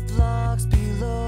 blocks below.